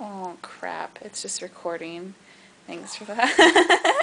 Oh crap, it's just recording. Thanks for that.